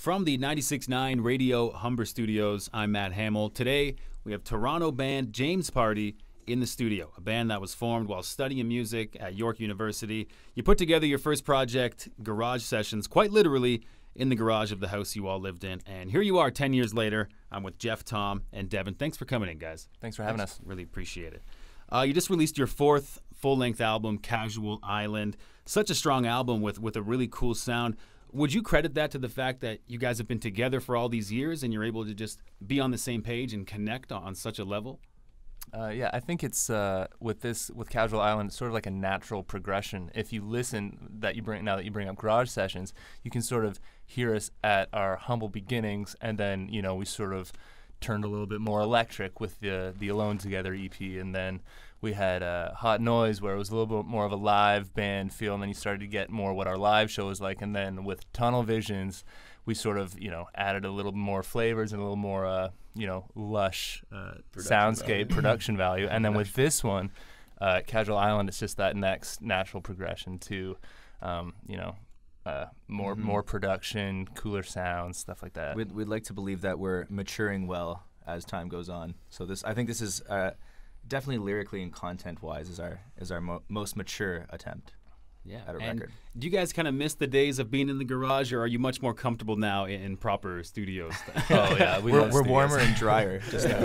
From the 96.9 Radio Humber Studios, I'm Matt Hamel. Today, we have Toronto band Jane's Party in the studio, a band that was formed while studying music at York University. You put together your first project, Garage Sessions, quite literally in the garage of the house you all lived in. And here you are 10 years later. I'm with Jeff, Tom, and Devin. Thanks for coming in, guys. Thanks for having Thanks. us. Really appreciate it. Uh, you just released your fourth full length album, Casual Island. Such a strong album with, with a really cool sound. Would you credit that to the fact that you guys have been together for all these years and you're able to just be on the same page and connect on such a level? Uh, yeah, I think it's uh, with this with Casual Island, it's sort of like a natural progression. If you listen, that you bring now that you bring up garage sessions, you can sort of hear us at our humble beginnings, and then you know we sort of turned a little bit more electric with the the Alone Together EP, and then we had uh, Hot Noise where it was a little bit more of a live band feel, and then you started to get more what our live show was like, and then with Tunnel Visions, we sort of you know added a little more flavors and a little more uh, you know lush uh, soundscape production value, and then with this one, uh, Casual Island, it's just that next natural progression to um, you know. Uh, more Mhm. more production, cooler sounds, stuff like that. We'd, we'd like to believe that we're maturing well as time goes on. So this, I think, this is uh, definitely lyrically and content-wise is our is our mo- most mature attempt. Yeah. At a and record. Do you guys kind of miss the days of being in the garage or are you much more comfortable now in, in proper studios? oh yeah, we we're we're warmer and drier just now.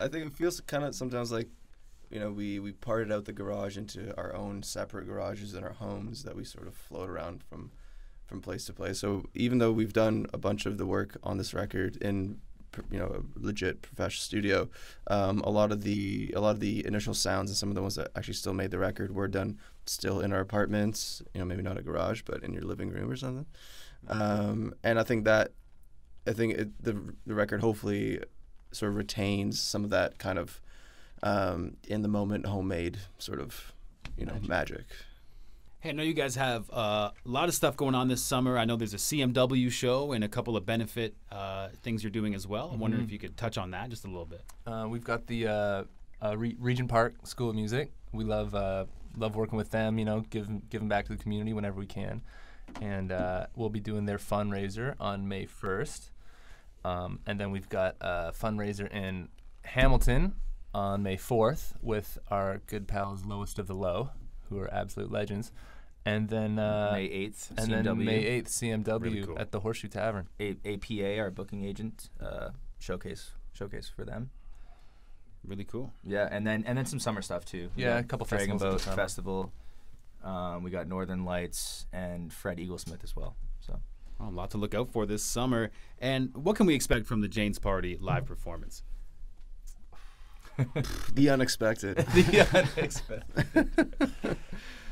I think it feels kind of sometimes like, you know, we, we parted out the garage into our own separate garages in our homes that we sort of float around from from place to place. So even though we've done a bunch of the work on this record in you know a legit professional studio, um, a lot of the a lot of the initial sounds and some of the ones that actually still made the record were done still in our apartments. You know, maybe not a garage, but in your living room or something. Um, and I think that I think it, the the record hopefully sort of retains some of that kind of um, in the moment homemade sort of you know magic. Hey, I know you guys have uh, a lot of stuff going on this summer. I know there's a CMW show and a couple of benefit uh, things you're doing as well. I'm wondering Mhm. if you could touch on that just a little bit. Uh, we've got the uh, uh, Re- Regent Park School of Music. We love uh, love working with them. You know, giving giving back to the community whenever we can, and uh, we'll be doing their fundraiser on May first. Um, and then we've got a fundraiser in Hamilton on May fourth with our good pals Lowest of the Low, who are absolute legends. And then uh, May eighth, and CMW. then May eighth CMW Really cool. at the Horseshoe Tavern. A- APA, our booking agent, uh, showcase showcase for them. Really cool. Yeah, and then and then some summer stuff too. We Yeah, a couple Dragon festivals in Boat. Festival. Um, we got Northern Lights and Fred Eaglesmith as well. So Well, a lot to look out for this summer. And what can we expect from the Jane's Party live performance? The unexpected. the unexpected.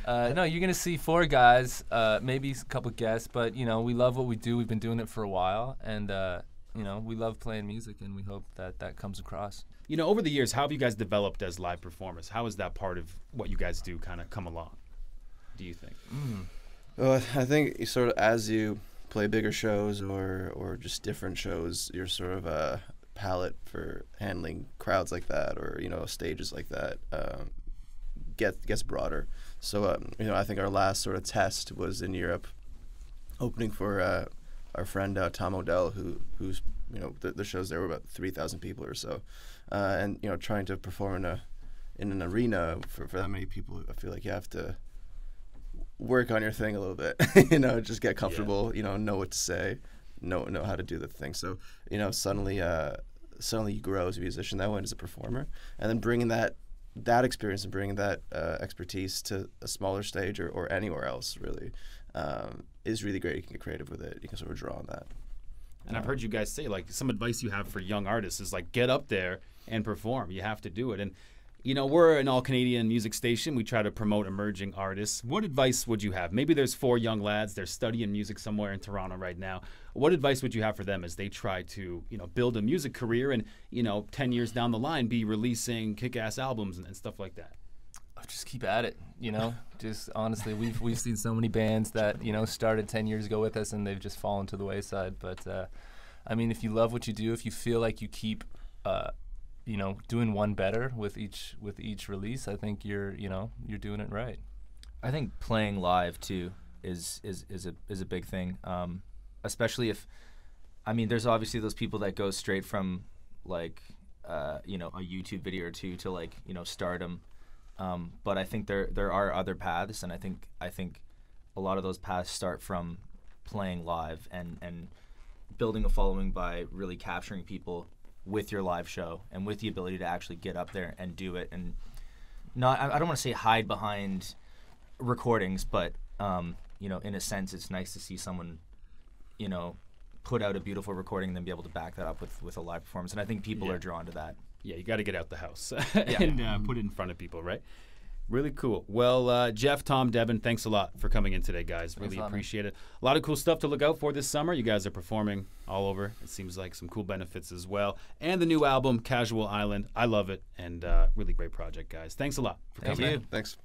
uh, no, you're gonna see four guys, uh, maybe a couple guests, but you know we love what we do. We've been doing it for a while, and uh, you know we love playing music, and we hope that that comes across. You know, over the years, how have you guys developed as live performers? How has that part of what you guys do kind of come along? Do you think? Well, I think you sort of as you play bigger shows or or just different shows, you're sort of palette for handling crowds like that or you know stages like that um, gets gets broader. So um, you know, I think our last sort of test was in Europe, opening for uh, our friend uh, Tom Odell, who who's you know the, the shows there were about three thousand people or so, uh, and you know trying to perform in a in an arena for, for that many people, I feel like you have to work on your thing a little bit. you know, just get comfortable. You know, know what to say, know know how to do the thing. So you know, suddenly, uh, suddenly you grow as a musician that way and as a performer, and then bringing that that experience and bringing that uh, expertise to a smaller stage or, or anywhere else really um, is really great. You can get creative with it. You can sort of draw on that. And I've heard you guys say like some advice you have for young artists is like get up there and perform. You have to do it. And you know, we're an all Canadian music station. We try to promote emerging artists. What advice would you have? Maybe there's four young lads, they're studying music somewhere in Toronto right now. What advice would you have for them as they try to, you know, build a music career and, you know, 10 years down the line be releasing kick-ass albums and, and stuff like that? Oh, Just keep at it, you know. just honestly, we've we've seen so many bands that you know started ten years ago with us, and they've just fallen to the wayside. But uh, I mean, if you love what you do, if you feel like you keep, uh, you know, doing one better with each with each release, I think you're you know you're doing it right. I think playing live too is is is a is a big thing. Um, especially if, I mean, there's obviously those people that go straight from like, uh, you know, a YouTube video or two to like, you know, stardom. Um, but I think there there are other paths, and I think I think a lot of those paths start from playing live and and building a following by really capturing people with your live show and with the ability to actually get up there and do it and not I, I don't want to say hide behind recordings but um, you know in a sense it's nice to see someone you know put out a beautiful recording and then be able to back that up with with a live performance and I think people Yeah. are drawn to that Yeah, you got to get out the house and uh, put it in front of people, right? Really cool. Well, uh, Jeff, Tom, Devin, thanks a lot for coming in today, guys. Thanks Really a lot, man. appreciate it. A lot of cool stuff to look out for this summer. You guys are performing all over. It seems like some cool benefits as well. And the new album, Casual Island. I love it. And uh, really great project, guys. Thanks a lot for Thank coming. you. Thanks.